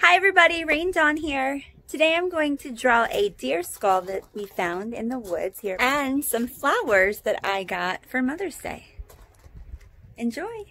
Hi everybody, Raine Dawn here. Today I'm going to draw a deer skull that we found in the woods here and some flowers that I got for Mother's Day. Enjoy!